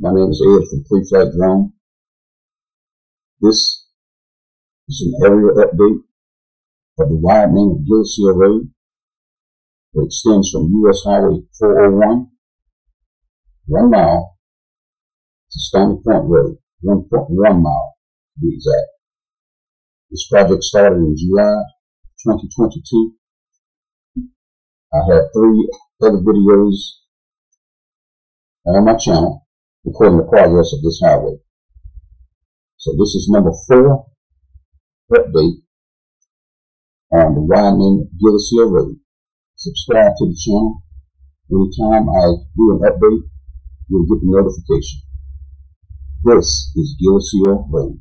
My name is Ed from Pre-Flight Drone. This is an aerial update of the widening of Hill Road that extends from US Highway 401, one mile, to Stoney Point Road, 1.1 mile to be exact. This project started in July 2022. I have three other videos on my channel recording the progress of this highway. So this is number four update on the widening of Gillis Hill Road. Subscribe to the channel. Anytime I do an update, you'll get the notification. This is Gillis Hill Road.